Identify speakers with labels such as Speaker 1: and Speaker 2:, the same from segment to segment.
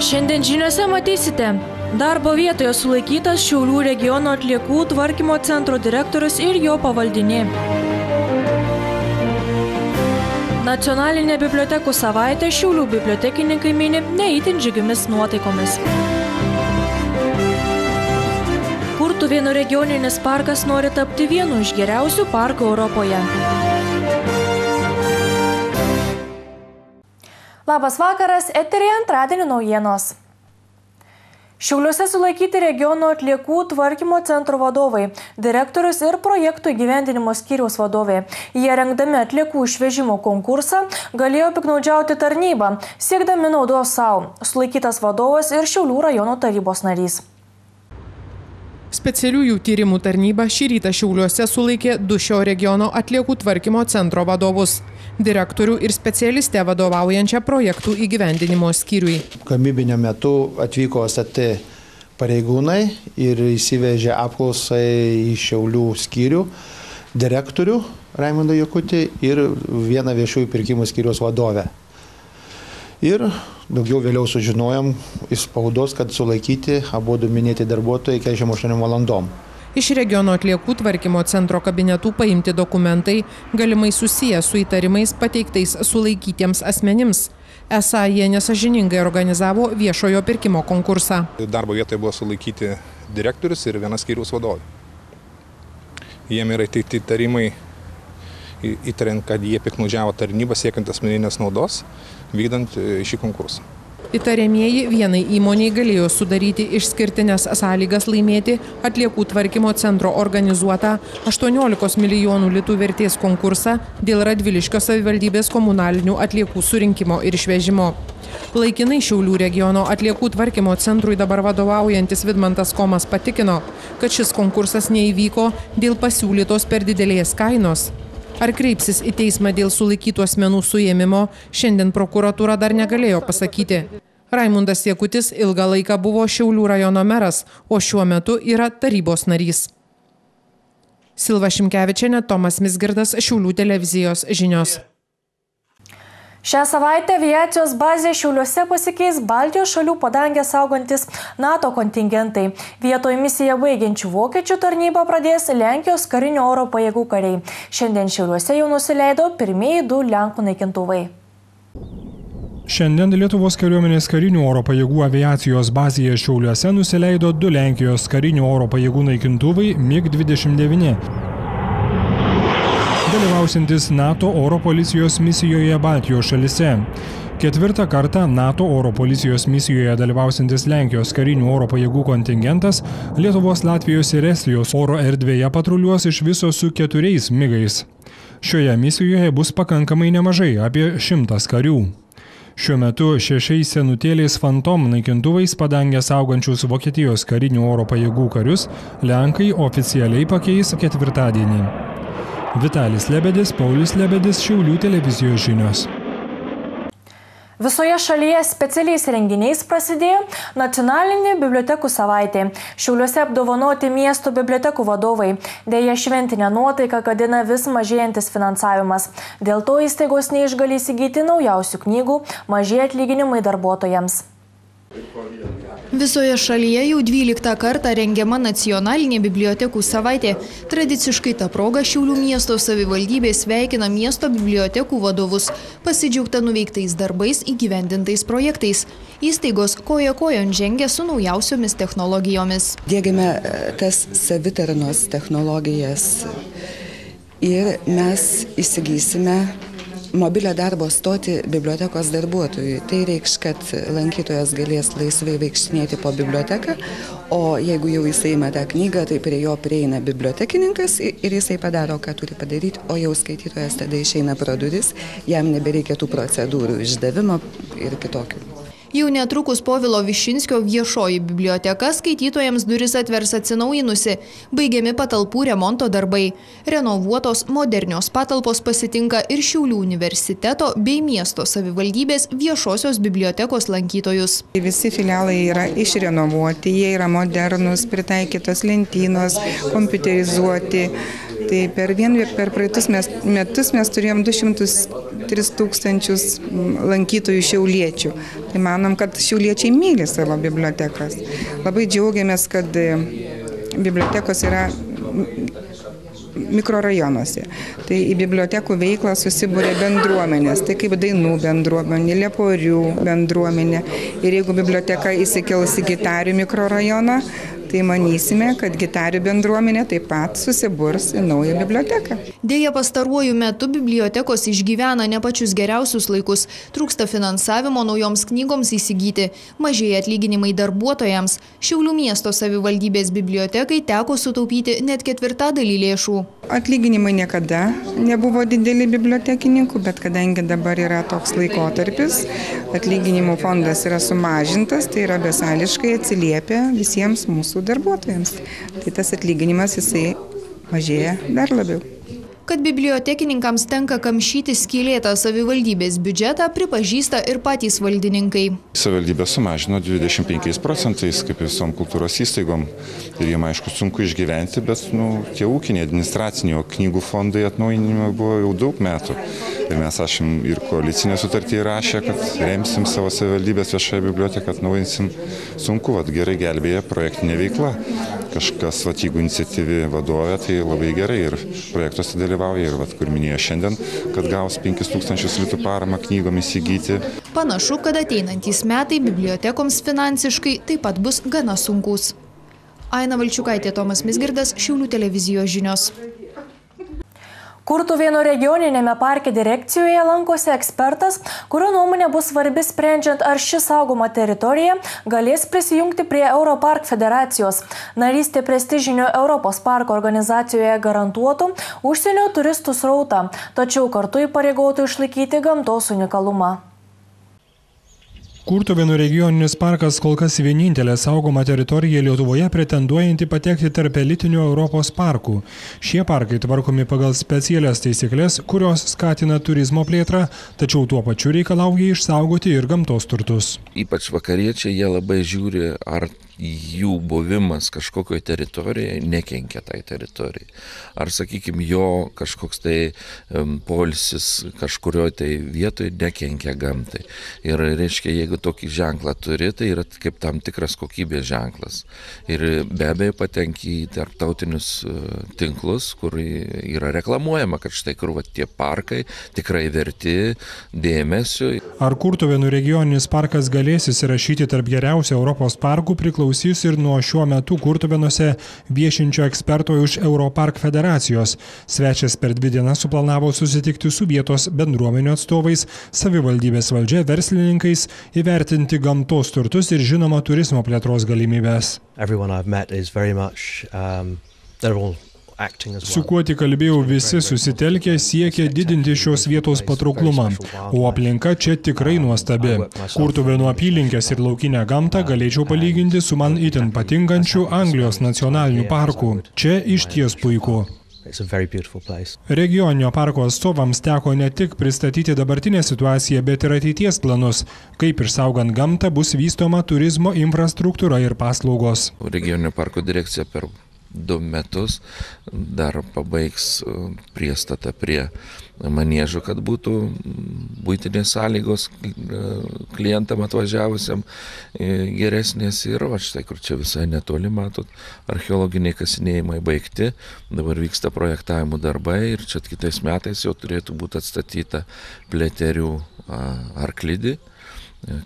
Speaker 1: Šiandien žiniuose matysite. Darbo vietoje sulaikytas Šiaulių regiono atliekų tvarkymo centro direktorius ir jo pavaldinė. Nacionalinė bibliotekų savaitė Šiaulių bibliotekininkai mini neįtin džiugiamis nuotaikomis. Kurtuvėnų regioninis parkas nori tapti vienu iš geriausių parkų Europoje.
Speaker 2: Labas vakaras, eterija antradienio naujienos. Šiauliuose sulaikyti regiono atliekų tvarkymo centro vadovai, direktorius ir projektų įgyvendinimo skyriaus vadovai. Jie rengdami atliekų išvežimo konkursą galėjo piknaudžiauti tarnybą, siekdami naudos savo. Sulaikytas vadovas ir Šiaulių rajono tarybos narys.
Speaker 3: Specialiųjų tyrimų tarnyba šį rytą Šiauliuose sulaikė du šio regiono atliekų tvarkymo centro vadovus direktorių ir specialistę vadovaujančią projektų įgyvendinimo skyriui.
Speaker 4: Gamybinio metu atvyko SAT pareigūnai ir įsivežė apklausai į Šiaulių skyrių direktorių Raimondą Jokutį ir vieną viešųjų pirkimų skyrius vadovę. Ir daugiau vėliau sužinojom iš spaudos, kad sulaikyti abu minėti darbuotojai 48 valandom.
Speaker 3: Iš regiono atliekų tvarkymo centro kabinetų paimti dokumentai galimai susiję su įtarimais pateiktais sulaikytiems asmenims. Esą jie nesažiningai organizavo viešojo pirkimo konkursą.
Speaker 5: Darbo vietoje buvo sulaikyti direktorius ir vienas skyriaus vadovai. Jiem yra teikti įtarimai, įtariant, kad jie piknaudžiavo tarnybą siekiant asmeninės naudos, vykdant šį konkursą.
Speaker 3: Įtariamieji vienai įmoniai galėjo sudaryti išskirtinės sąlygas laimėti atliekų tvarkymo centro organizuotą 18 milijonų litų vertės konkursą dėl Radviliškio savivaldybės komunalinių atliekų surinkimo ir išvežimo. Laikinai Šiaulių regiono atliekų tvarkymo centrui dabar vadovaujantis Vidmantas Komas patikino, kad šis konkursas neįvyko dėl pasiūlytos per didelės kainos. Ar kreipsis į teismą dėl sulaikytų asmenų suėmimo, šiandien prokuratūra dar negalėjo pasakyti. Raimundas Jekutis ilgą laiką buvo Šiaulių rajono meras, o šiuo metu yra tarybos narys. Silva Šimkevičiane, Tomas Misgirdas, Šiaulių televizijos žinios.
Speaker 2: Šią savaitę aviacijos bazė Šiauliuose pasikeis Baltijos šalių padangę saugantis NATO kontingentai. Vietoj misiją baigiančių vokiečių tarnybą pradės Lenkijos karinio oro pajėgų kariai. Šiandien Šiauliuose jau nusileido pirmieji du Lenkų naikintuvai.
Speaker 6: Šiandien Lietuvos kariuomenės karinių oro pajėgų aviacijos bazėje Šiauliuose nusileido du Lenkijos karinių oro pajėgų naikintuvai MiG-29 dalyvausintis NATO oro policijos misijoje Baltijos šalise. Ketvirtą kartą NATO oro policijos misijoje dalyvausintis Lenkijos karinių oro pajėgų kontingentas Lietuvos, Latvijos ir Estijos oro erdvėje patruliuos iš viso su keturiais migais. Šioje misijoje bus pakankamai nemažai - apie šimtas karių. Šiuo metu šešiais senutėliais Fantom naikintuvais padangę saugančius Vokietijos karinių oro pajėgų karius Lenkai oficialiai pakeis ketvirtadienį. Vitalis Lebedis, Paulius Lebedis, Šiaulių televizijos žinios.
Speaker 2: Visoje šalyje specialiais renginiais prasidėjo nacionalinė bibliotekų savaitė. Šiauliuose apdovanoti miesto bibliotekų vadovai. Deja, šventinė nuotaika kadina vis mažėjantis finansavimas. Dėl to įstaigos neišgali įsigyti naujausių knygų, mažėja atlyginimai darbuotojams.
Speaker 7: Visoje šalyje jau 12 kartą rengiama nacionalinė bibliotekų savaitė. Tradiciškai tą progą Šiaulių miesto savivaldybė sveikina miesto bibliotekų vadovus, pasidžiaugta nuveiktais darbais įgyvendintais projektais. Įstaigos koja kojon žengia su naujausiomis technologijomis.
Speaker 8: Dėgiame e, tas savitarnos technologijas ir mes įsigysime mobilę darbo stotį bibliotekos darbuotojui. Tai reikš, kad lankytojas galės laisvai vaikštinėti po biblioteką, o jeigu jau jisai ima tą knygą, tai prie jo prieina bibliotekininkas ir jisai padaro, ką turi padaryti, o jau skaitytojas tada išeina pro duris, jam nebereikia tų procedūrų išdavimo ir kitokių.
Speaker 7: Jau netrukus Povilo Višinskio viešoji biblioteka skaitytojams duris atvers atsinaujinusi, baigiami patalpų remonto darbai. Renovuotos modernios patalpos pasitinka ir Šiaulių universiteto bei miesto savivaldybės viešosios bibliotekos lankytojus.
Speaker 9: Visi filialai yra išrenovuoti, jie yra modernus, pritaikytos lentynos, kompiuterizuoti Tai per, vien, per praeitus mes, metus mes turėjom 203 tūkstančius lankytojų šiauliečių. Tai manom, kad šiauliečiai myli savo bibliotekas. Labai džiaugiamės, kad e, bibliotekos yra mikrorajonuose. Tai į bibliotekų veiklą susibūrė bendruomenės, tai kaip dainų bendruomenė, lieporių bendruomenė. Ir jeigu biblioteka įsikels į Gitarių mikrorajoną, tai manysime, kad gitarių bendruomenė taip pat susiburs į naują biblioteką.
Speaker 7: Dėja, pastaruoju metu bibliotekos išgyvena ne pačius geriausius laikus, trūksta finansavimo naujoms knygoms įsigyti, mažėja atlyginimai darbuotojams. Šiaulių miesto savivaldybės bibliotekai teko sutaupyti net ketvirtadalį lėšų.
Speaker 9: Atlyginimai niekada nebuvo dideli bibliotekininkų, bet kadangi dabar yra toks laikotarpis, atlyginimų fondas yra sumažintas, tai yra besališkai atsiliepia visiems mūsų mūsų darbuotojams. Tai tas atlyginimas jisai mažėja dar labiau.
Speaker 7: Kad bibliotekininkams tenka kamšyti skylėtą savivaldybės biudžetą, pripažįsta ir patys valdininkai.
Speaker 10: Savivaldybė sumažino 25 procentais, kaip visom kultūros įstaigom. Ir jiem aišku sunku išgyventi, bet nu, tie ūkiniai administraciniai, o knygų fondai atnaujinimai buvo jau daug metų. Ir mes esam ir koalicinė sutartį įrašę, kad remsim savo savivaldybės viešąją biblioteką, atnaujinsim. Sunku, vad gerai gelbėja projektinė veikla. Kažkas, vad jeigu iniciatyvi vadovė, tai labai gerai ir projektuose dalyvauja. Ir vad kur minėjo šiandien, kad gaus 5000 litų paramą knygom įsigyti.
Speaker 7: Panašu, kad ateinantys metai bibliotekoms finansiškai taip pat bus gana sunkus. Aina Valčiukaitė, Tomas Misgirdas, Šiaulių televizijos žinios.
Speaker 2: Kurtuvėnų regioninėme parke direkcijoje lankosi ekspertas, kurio nuomonė bus svarbi sprendžiant, ar ši saugoma teritorija galės prisijungti prie Europark federacijos. Narystė prestižinio Europos parko organizacijoje garantuotų užsienio turistų srautą, tačiau kartu įpareigotų išlaikyti gamtos unikalumą.
Speaker 6: Kurtuvėnų regioninis parkas kol kas vienintelė saugoma teritorija Lietuvoje pretenduojanti patekti tarp elitinių Europos parkų. Šie parkai tvarkomi pagal specialias taisyklės, kurios skatina turizmo plėtrą, tačiau tuo pačiu reikalauja išsaugoti ir gamtos turtus.
Speaker 11: Ypač vakariečiai jie labai žiūri, ar jų buvimas kažkokioje teritorijoje nekenkia tai teritorijai. Ar, sakykime, jo kažkoks tai polisis kažkurioje tai vietoje nekenkia gamtai. Ir, reiškia, jeigu tokį ženklą turi, tai yra kaip tam tikras kokybės ženklas. Ir be abejo patenki į tarptautinius uh, tinklus, kur yra reklamuojama, kad štai kur va, tie parkai tikrai verti dėmesio.
Speaker 6: Ar Kurtuvėnų regioninis parkas galės įsirašyti tarp geriausių Europos parkų priklausomai priklausys ir nuo šiuo metu Kurtuvenuose viešinčio eksperto iš Europark federacijos. Svečias per dvi dienas suplanavo susitikti su vietos bendruomenių atstovais, savivaldybės valdžia, verslininkais, įvertinti gamtos turtus ir žinoma turizmo plėtros galimybės. Su kuo tik kalbėjau, visi susitelkę siekia didinti šios vietos patrauklumą, o aplinka čia tikrai nuostabi. Kurtuvėnų apylinkės ir laukinę gamtą galėčiau palyginti su man itin patinkančiu Anglijos nacionaliniu parku. Čia iš ties puiku. Regioninio parko atstovams teko ne tik pristatyti dabartinę situaciją, bet ir ateities planus, kaip išsaugant gamtą bus vystoma turizmo infrastruktūra ir paslaugos.
Speaker 11: Regioninio parko direkcija per du metus dar pabaigs e, priestatą prie manėžų, kad būtų būtinės sąlygos e, klientam atvažiavusiam e, geresnės ir va štai kur čia visai netoli matot, archeologiniai kasinėjimai baigti, dabar vyksta projektavimo darbai ir čia kitais metais jau turėtų būti atstatyta plėterių arklidį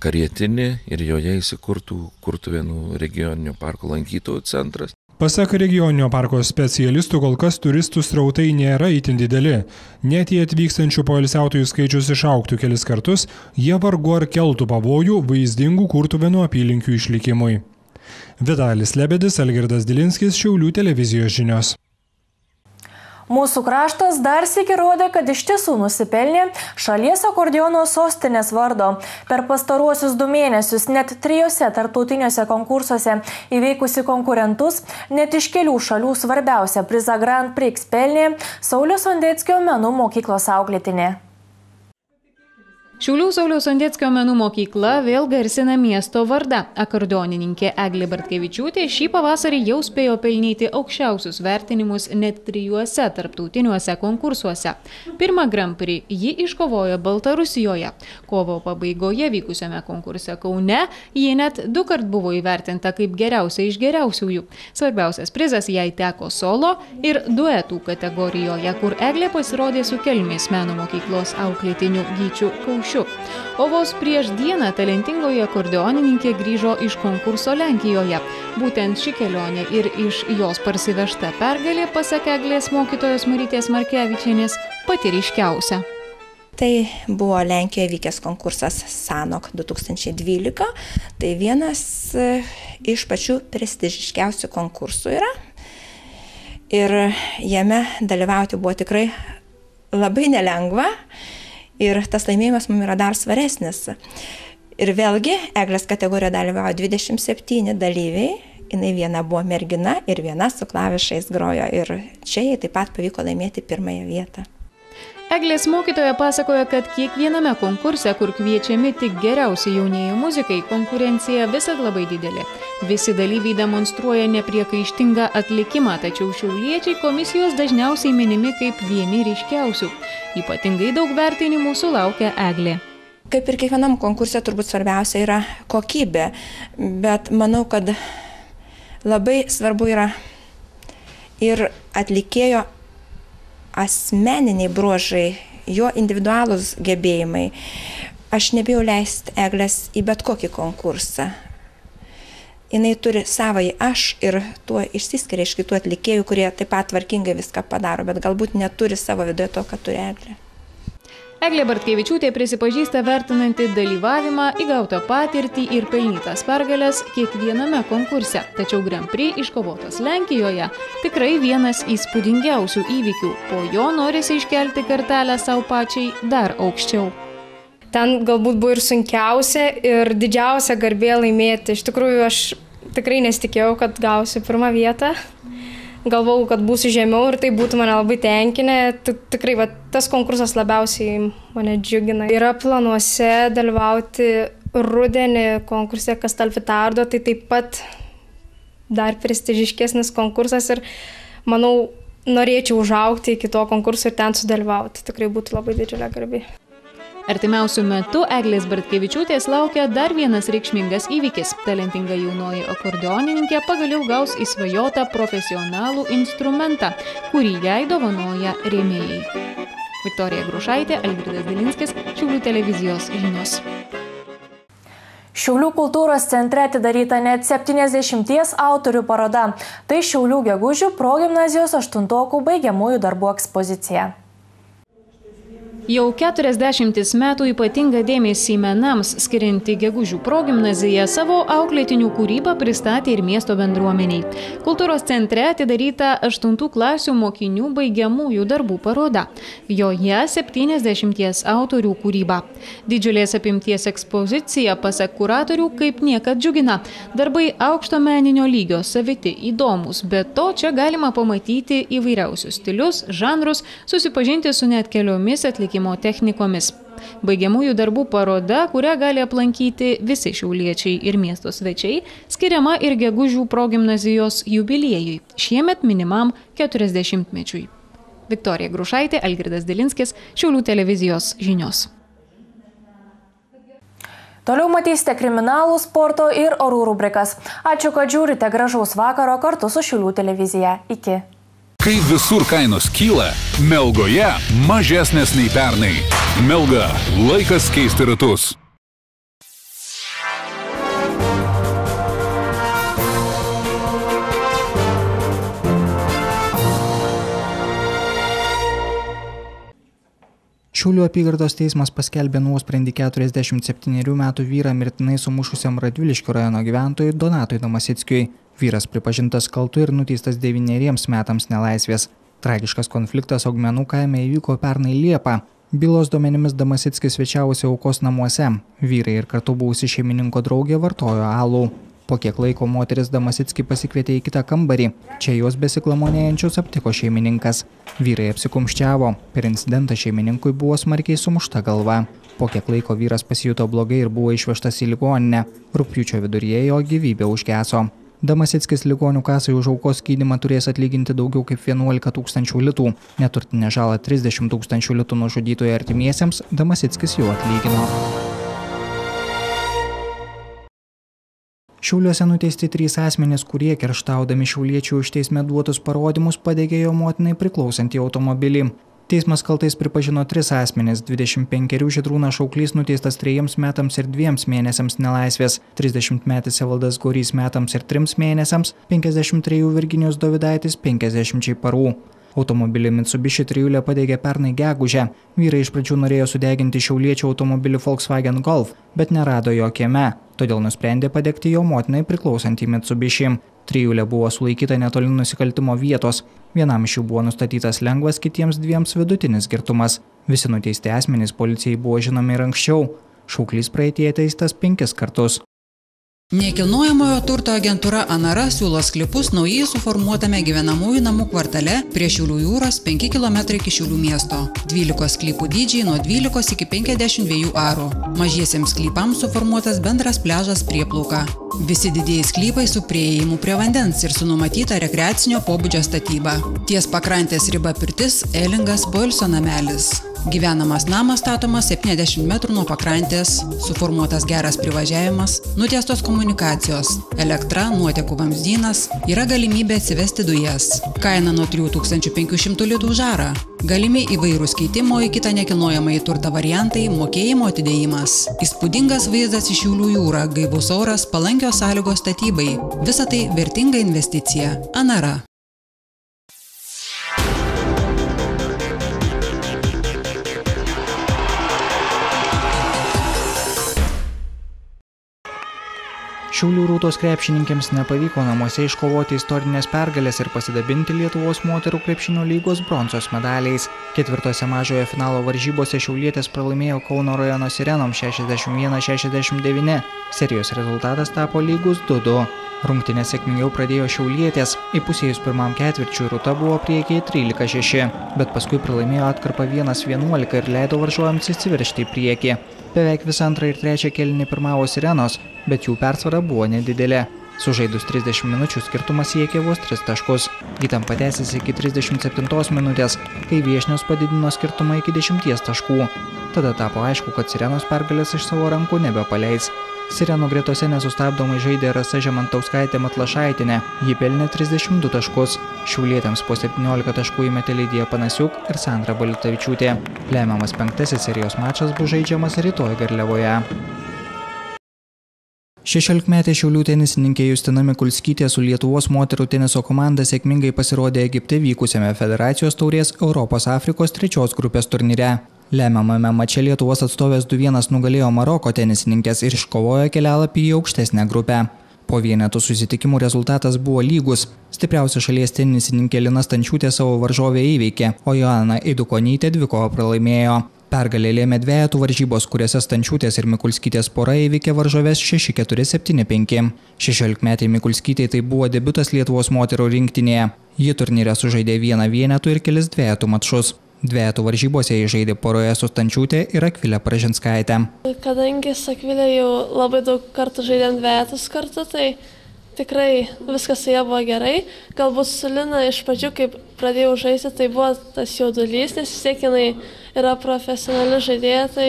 Speaker 11: karietinė ir joje įsikurtų Kurtuvėnų regioninio parko lankytojų centras.
Speaker 6: Pasak regioninio parko specialistų, kol kas turistų srautai nėra itin dideli. Net jei atvykstančių poilsiautojų skaičius išauktų kelis kartus, jie vargu ar keltų pavojų vaizdingų kurtuvenų apylinkių išlikimui. Vitalis Lebedis, Algirdas Dilinskis, Šiaulių televizijos žinios.
Speaker 2: Mūsų kraštas dar sėki rodė, kad iš tiesų nusipelnė šalies akordiono sostinės vardo. Per pastaruosius du mėnesius net trijose tarptautiniuose konkursuose įveikusi konkurentus, net iš kelių šalių svarbiausia priza Grand Prix pelnė Saulius Ondeckio menų mokyklos auklėtinė.
Speaker 12: Šiaulių Sauliaus Andėckio menų mokykla vėl garsina miesto vardą. Akordionininkė Eglė Bartkevičiūtė šį pavasarį jau spėjo pelnyti aukščiausius vertinimus net trijuose tarptautiniuose konkursuose. Pirmą Grand Prix ji iškovojo Baltarusijoje. Kovo pabaigoje vykusiame konkurse Kaune ji net du kart buvo įvertinta kaip geriausia iš geriausiųjų. Svarbiausias prizas jai teko solo ir duetų kategorijoje, kur Eglė pasirodė su Kelmės meno mokyklos auklėtiniu Gyčiu Kaušiu paukščiu. O vos prieš dieną talentingoji akordeonininkė grįžo iš konkurso Lenkijoje. Būtent ši kelionė ir iš jos parsivežta pergalė, pasak Eglės mokytojos Marytės Markevičienės, pati ryškiausia.
Speaker 13: Tai buvo Lenkijoje vykęs konkursas Sanok 2012. Tai vienas e, iš pačių prestižiškiausių konkursų yra. Ir jame dalyvauti buvo tikrai labai nelengva ir tas laimėjimas mums yra dar svaresnis. Ir vėlgi, Eglės kategorijoje dalyvavo 27 dalyviai, jinai viena buvo mergina ir viena su klavišais grojo ir čia jai taip pat pavyko laimėti pirmąją vietą.
Speaker 12: Eglės mokytoja pasakoja, kad kiekviename konkurse, kur kviečiami tik geriausi jaunieji muzikai, konkurencija visad labai didelė. Visi dalyviai demonstruoja nepriekaištingą atlikimą, tačiau šiauliečiai komisijos dažniausiai minimi kaip vieni ryškiausių. Ypatingai daug vertinimų sulaukia Eglė.
Speaker 13: Kaip ir kiekvienam konkurse turbūt svarbiausia yra kokybė, bet manau, kad labai svarbu yra ir atlikėjo asmeniniai bruožai, jo individualūs gebėjimai. Aš nebijau leisti eglės į bet kokį konkursą. Jis turi savąjį aš ir tuo išsiskiria iš kitų atlikėjų, kurie taip pat tvarkingai viską padaro, bet galbūt neturi savo viduje to, ką turi eglė.
Speaker 12: Eglė Bartkevičiūtė prisipažįsta vertinanti dalyvavimą, įgautą patirtį ir pelnytas pergalės kiekviename konkurse. Tačiau Grand Prix iškovotas Lenkijoje tikrai vienas įspūdingiausių įvykių. Po jo norisi iškelti kartelę savo pačiai dar aukščiau.
Speaker 14: Ten galbūt buvo ir sunkiausia, ir didžiausia garbė laimėti. Iš tikrųjų, aš tikrai nesitikėjau, kad gausiu pirmą vietą galvojau, kad būsiu žemiau ir tai būtų mane labai tenkinę. Tikrai va, tas konkursas labiausiai mane džiugina. Yra planuose dalyvauti rudenį konkurse Kastalfitardo, tai taip pat dar prestižiškesnis konkursas ir manau, norėčiau užaukti iki to konkurso ir ten sudalyvauti. Tikrai būtų labai didžiulė garbė.
Speaker 12: Artimiausių metų Eglės Bartkevičiūtės laukia dar vienas reikšmingas įvykis. Talentinga jaunoji akordeonininkė pagaliau gaus įsvajotą profesionalų instrumentą, kurį jai dovanoja rėmėjai. Viktorija Grušaitė, Algirdas Dilinskis, Šiaulių televizijos žinios.
Speaker 2: Šiaulių kultūros centre atidaryta net 70 autorių paroda. Tai Šiaulių gegužių progymnazijos aštuntokų baigiamųjų darbų ekspozicija.
Speaker 12: Jau 40 metų ypatingą dėmesį menams skirianti gegužių progymnazija savo auklėtinių kūrybą pristatė ir miesto bendruomeniai. Kultūros centre atidaryta 8 klasių mokinių baigiamųjų darbų paroda. Joje 70 autorių kūryba. Didžiulės apimties ekspozicija, pasak kuratorių, kaip niekad džiugina. Darbai aukšto meninio lygio, saviti, įdomus, bet to čia galima pamatyti įvairiausius stilius, žanrus, susipažinti su net keliomis atlikimais atlikimo technikomis. Baigiamųjų darbų paroda, kurią gali aplankyti visi šiauliečiai ir miesto svečiai, skiriama ir gegužių progymnazijos jubiliejui, šiemet minimam 40-mečiui. Viktorija Grušaitė, Algirdas Dilinskis, Šiaulių televizijos žinios.
Speaker 2: Toliau matysite kriminalų, sporto ir orų rubrikas. Ačiū, kad žiūrite gražaus vakaro kartu su Šiaulių televizija. Iki.
Speaker 15: Kai visur kainos kyla, Melgoje mažesnės nei pernai. Melga - laikas keisti ratus.
Speaker 16: Šiaulių apygardos teismas paskelbė nuosprendį 47 metų vyrą mirtinai sumušusiam Radviliškio rajono gyventojui Donatui Damasickiui. Vyras pripažintas kaltu ir nuteistas devyneriems metams nelaisvės. Tragiškas konfliktas Augmenų kaime įvyko pernai Liepą. Bylos duomenimis Damasickis svečiavosi aukos namuose. Vyrai ir kartu buvusi šeimininko draugė vartojo alų. Po kiek laiko moteris Damasitski pasikvietė į kitą kambarį. Čia juos besiklamonėjančius aptiko šeimininkas. Vyrai apsikumščiavo. Per incidentą šeimininkui buvo smarkiai sumušta galva. Po kiek laiko vyras pasijuto blogai ir buvo išvežtas į ligoninę. Rūpiučio viduryje jo gyvybė užgeso. Damasickis ligonių kasai už aukos gydimą turės atlyginti daugiau kaip 11 tūkstančių litų. Neturtinę žalą 30 tūkstančių litų nužudytojų artimiesiems Damasickis jau atlygino. Šiauliuose nuteisti trys asmenys, kurie kerštaudami šiauliečių už teisme duotus parodymus padegė jo motinai priklausantį automobilį. Teismas kaltais pripažino tris asmenis - 25 Židrūnas Šauklys nuteistas trejiems metams ir dviems mėnesiams nelaisvės, 30 metis Evaldas Gorys metams ir trims mėnesiams, 53 Virginijus Dovidaitis 50 parų. Automobilį Mitsubishi trijulė padegė pernai gegužę. Vyrai iš pradžių norėjo sudeginti šiauliečių automobilį Volkswagen Golf, bet nerado jo kieme, todėl nusprendė padegti jo motinai priklausantį Mitsubishi. Trijulė buvo sulaikyta netoli nusikaltimo vietos. Vienam iš jų buvo nustatytas lengvas, kitiems dviems vidutinis girtumas. Visi nuteisti asmenys policijai buvo žinomi ir anksčiau. Šauklys praeitie teistas penkis kartus.
Speaker 17: Nekilnojamojo turto agentūra Anara siūlo sklypus naujai suformuotame gyvenamųjų namų kvartale prie Šiaulių jūros 5 km iki Šiaulių miesto. 12 sklypų dydžiai nuo 12 iki 52 arų. Mažiesiems sklypams suformuotas bendras pležas prieplauka. Visi didieji sklypai su prieimu prie vandens ir su numatyta rekreacinio pobūdžio statyba. Ties pakrantės riba pirtis Elingas Poilso namelis. Gyvenamas namas statomas 70 metrų nuo pakrantės, suformuotas geras privažiavimas, nutiestos komunikacijos, elektra, nuotekų vamzdynas, yra galimybė atsivesti dujas. Kaina nuo 3500 litų žarą. Galimi įvairūs keitimo į kitą nekilnojamą į turtą variantai, mokėjimo atidėjimas. Įspūdingas vaizdas iš Jūlių jūrą, gaivus oras, palankios sąlygos statybai. Visa tai vertinga investicija. Anara.
Speaker 16: Šiaulių rūtos krepšininkėms nepavyko namuose iškovoti istorinės pergalės ir pasidabinti Lietuvos moterų krepšinio lygos bronzos medaliais. Ketvirtose mažojo finalo varžybose šiaulietės pralaimėjo Kauno rajono sirenom 61-69. Serijos rezultatas tapo lygus 2-2. Rungtinė sėkmingiau pradėjo šiaulietės. Įpusėjus pirmam ketvirčiui rūta buvo priekiai 13-6, bet paskui pralaimėjo atkarpą 1-11 ir leido varžovams įsiveršti į priekį. Beveik visą antrą ir trečią kelinį pirmavo sirenos, bet jų persvara buvo nedidelė. Sužaidus 30 minučių skirtumas siekė vos 3 taškus. Įtampa tęsiasi iki 37 minutės, kai viešnios padidino skirtumą iki 10 taškų. Tada tapo aišku, kad sirenos pergalės iš savo rankų nebepaleis. Sirenų gretose nesustabdomai žaidė Rasa Žemantauskaitė Matlašaitinė. Ji pelnė 32 taškus. Šiaulietėms po 17 taškų įmetė Lydija Panasiuk ir Sandra Bolitavičiūtė. Lemiamas penktasis serijos mačas bus žaidžiamas rytoj Garliavoje. 16-metė Šiaulių tenisininkė Justina Mikulskytė su Lietuvos moterų teniso komanda sėkmingai pasirodė Egipte vykusiame Federacijos taurės Europos Afrikos trečios grupės turnyre. Lemiamame mače Lietuvos atstovės 2-1 nugalėjo Maroko tenisininkės ir iškovojo kelialapį į aukštesnę grupę. Po vienetų susitikimų rezultatas buvo lygus. Stipriausia šalies tenisininkė Lina Stančiūtė savo varžovę įveikė, o Joana Idukonytė dvikovą pralaimėjo. Pergalė lėmė dviejatų varžybos, kuriuose Stančiūtės ir Mikulskytės pora įveikė varžovės 6-4-7-5. 16-metė Mikulskytė tai buvo debutas Lietuvos moterų rinktinėje. Ji turnyre sužaidė vieną vienetų ir kelis dviejatų mačus. Dviejatų varžybose jį žaidė poroje su Stančiūtė ir Akvilė Pražinskaitė.
Speaker 18: Kadangi su Akvilė jau labai daug kartų žaidėm dviejatus kartu, tai tikrai viskas su ja buvo gerai. Galbūt su Lina iš pradžių, kai pradėjau žaisti, tai buvo tas jaudulys, nes vis tiek jinai yra profesionali žaidėja, tai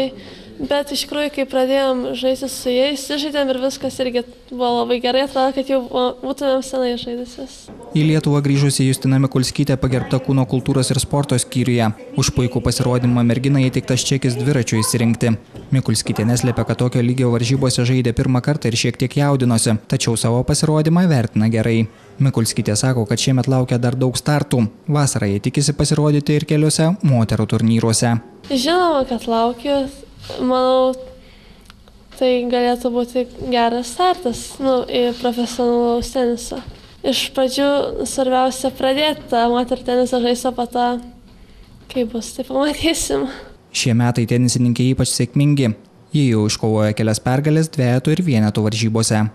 Speaker 18: Bet iš tikrųjų, kai pradėjom žaisti su jais, žaidėm ir viskas irgi buvo labai gerai, atrodo, kad jau būtumėm senai žaidusios.
Speaker 16: Į Lietuvą grįžusi Justina Mikulskytė pagerbta kūno kultūros ir sporto skyriuje. Už puikų pasirodymą merginai įteiktas čekis dviračių įsirinkti. Mikulskytė neslėpia, kad tokio lygio varžybose žaidė pirmą kartą ir šiek tiek jaudinosi, tačiau savo pasirodymą vertina gerai. Mikulskytė sako, kad šiemet laukia dar daug startų. Vasarą jie tikisi pasirodyti ir keliuose moterų turnyruose.
Speaker 18: Žinoma, kad laukiu, manau, tai galėtų būti geras startas nu, į profesionalaus teniso. Iš pradžių svarbiausia pradėti tą moterų tenisą žaisti, o po to, kaip bus, tai pamatysim.
Speaker 16: Šie metai tenisininkė ypač sėkmingi. Jie jau iškovojo kelias pergalės dviejatų ir vienetų varžybose.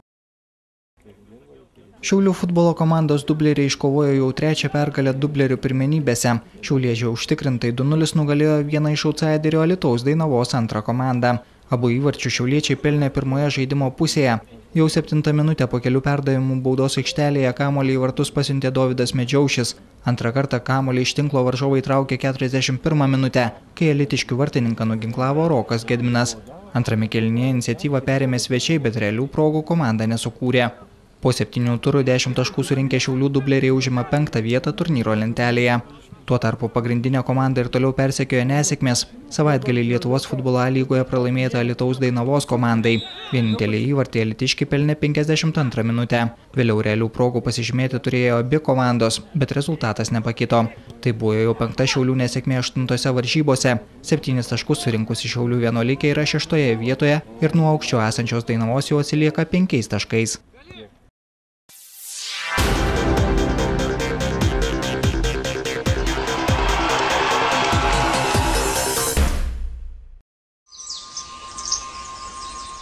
Speaker 16: Šiaulių futbolo komandos dubleriai iškovojo jau trečią pergalę dublerių pirmenybėse. Šiauliežiai užtikrintai 2-0 nugalėjo vieną iš outsiderio Alitaus Dainavos antrą komandą. Abu įvarčių šiauliečiai pelnė pirmoje žaidimo pusėje. Jau septintą minutę po kelių perdavimų baudos aikštelėje kamolį į vartus pasiuntė Davidas Medžiaušis. Antrą kartą kamolį iš tinklo varžovai traukė 41 minutę, kai elitiškių vartininką nuginklavo Rokas Gedminas. Antrame kelnyje iniciatyvą perėmė svečiai, bet realių progų komanda nesukūrė. Po septynių turų 10 taškų surinkę Šiaulių dubleriai užima penktą vietą turnyro lentelėje. Tuo tarpu pagrindinė komanda ir toliau persekioja nesėkmės. Savaitgalį Lietuvos futbolo lygoje pralaimėta Lietuvos Dainavos komandai. Vienintelį įvartį Elitiški pelnė 52 minutę. Vėliau realių progų pasižymėti turėjo abi komandos, bet rezultatas nepakito. Tai buvo jau penkta Šiaulių nesėkmė aštuntose varžybose. Septynis taškus surinkusi Šiaulių vienolikė yra šeštoje vietoje ir nuo aukščiau esančios Dainavos jau atsilieka penkiais taškais.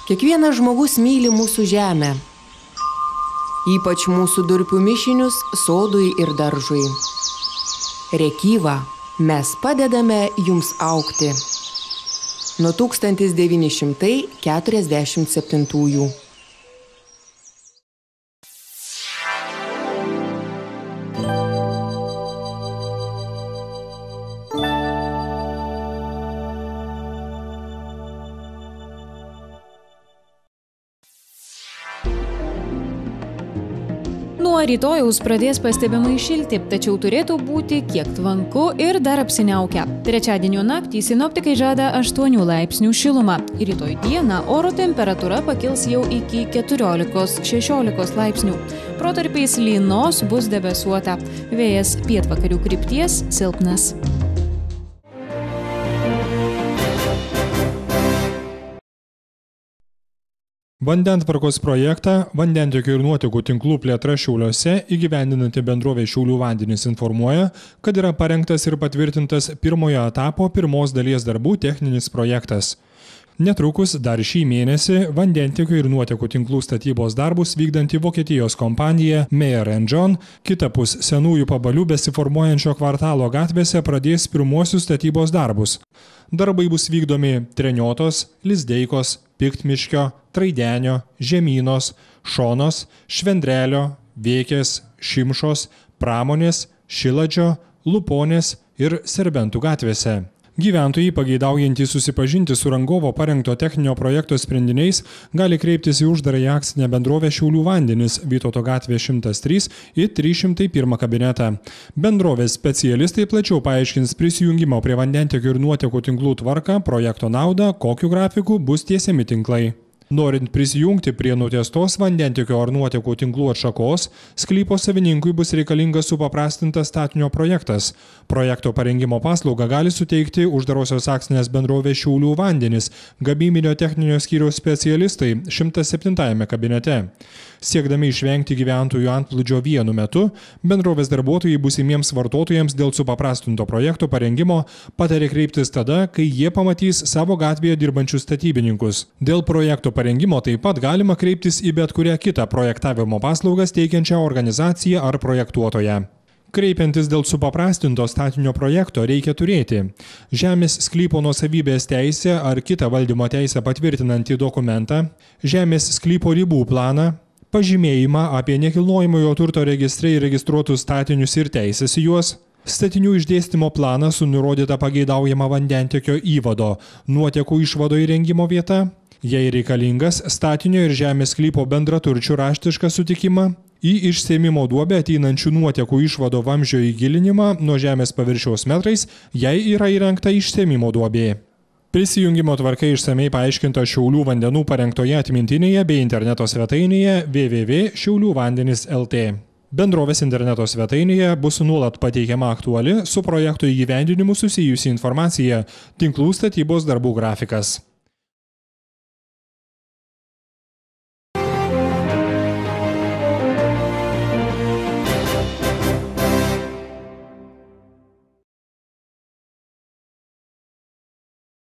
Speaker 19: Kiekvienas žmogus myli mūsų žemę, ypač mūsų durpių mišinius sodui ir daržui. Rekyva, mes padedame jums aukti. Nuo 1947.
Speaker 12: Nuo rytojaus pradės pastebimai šilti, tačiau turėtų būti kiek tvanku ir dar apsiniaukę. Trečiadienio naktį sinoptikai žada 8 laipsnių šilumą. Rytoj dieną oro temperatūra pakils jau iki 14-16 laipsnių. Protarpiais lynos bus debesuota. Vėjas pietvakarių krypties silpnas.
Speaker 6: Vandentvarkos projektą vandentiekio ir nuotekų tinklų plėtra Šiauliuose įgyvendinanti bendrovė Šiaulių vandenis informuoja, kad yra parengtas ir patvirtintas pirmojo etapo pirmos dalies darbų techninis projektas. Netrukus dar šį mėnesį vandentiekio ir nuotekų tinklų statybos darbus vykdanti Vokietijos kompanija Meyer John kitapus senųjų pabalių besiformuojančio kvartalo gatvėse pradės pirmuosius statybos darbus. Darbai bus vykdomi Treniotos, Lizdeikos, Piktmiškio, Traidenio, Žemynos, Šonos, Švendrelio, Vėkės, Šimšos, Pramonės, Šiladžio, Luponės ir Serbentų gatvėse. Gyventojai pageidaujantys susipažinti su rangovo parengto techninio projekto sprendiniais gali kreiptis į uždarąją akcinę bendrovę Šiaulių vandenis Vytauto gatvė 103 į 301 kabinetą. Bendrovės specialistai plačiau paaiškins prisijungimo prie vandentiekio ir nuotekų tinklų tvarką, projekto naudą, kokiu grafiku bus tiesiami tinklai. Norint prisijungti prie nutiestos vandentiekio ar nuotekų tinklų atšakos, sklypo savininkui bus reikalingas supaprastintas statinio projektas. Projekto parengimo paslaugą gali suteikti uždarosios akcinės bendrovės Šiaulių vandenis, gamybinio techninio skyriaus specialistai 107 kabinete. Siekdami išvengti gyventojų antplūdžio vienu metu, bendrovės darbuotojai busimiems vartotojams dėl supaprastinto projekto parengimo patarė kreiptis tada, kai jie pamatys savo gatvėje dirbančius statybininkus. Dėl projekto parengimo taip pat galima kreiptis į bet kurią kitą projektavimo paslaugas teikiančią organizaciją ar projektuotoją. Kreipiantis dėl supaprastinto statinio projekto reikia turėti žemės sklypo nuosavybės teisę ar kitą valdymo teisę patvirtinantį dokumentą, žemės sklypo ribų planą, pažymėjimą apie nekilnojamojo turto registre įregistruotus statinius ir teisės į juos, statinių išdėstymo planą su nurodyta pageidaujama vandentiekio įvado, nuotekų išvado įrengimo vieta, jei reikalingas statinio ir žemės sklypo bendraturčių raštišką sutikimą, į išsėmimo duobę ateinančių nuotekų išvado vamzdžio įgilinimą nuo žemės paviršiaus metrais, jei yra įrengta išsėmimo duobė. Prisijungimo tvarka išsamei paaiškinta Šiaulių vandenų parengtoje atmintinėje bei interneto svetainėje www.šiauliųvandenis.lt. Bendrovės interneto svetainėje bus nuolat pateikiama aktuali su projekto įgyvendinimu susijusi informacija, tinklų statybos darbų grafikas.